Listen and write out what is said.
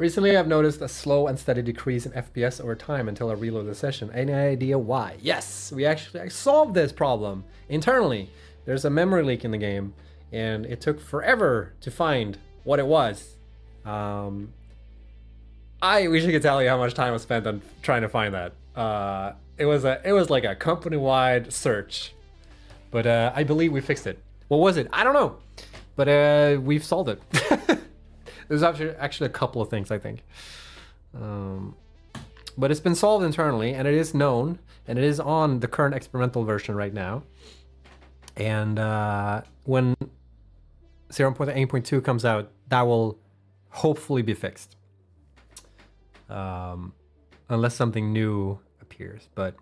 Recently, I've noticed a slow and steady decrease in FPS over time until I reload the session. Any idea why? Yes, we actually solved this problem internally. There's a memory leak in the game, and it took forever to find what it was. Um, I wish I could tell you how much time was spent on trying to find that. Uh, it was a it was like a company wide search, but uh, I believe we fixed it. What was it? I don't know, but uh, we've solved it. There's actually actually a couple of things I think, um, but it's been solved internally and it is known and it is on the current experimental version right now. And uh, when 0.8.2 comes out, that will hopefully be fixed. Um, unless something new appears, but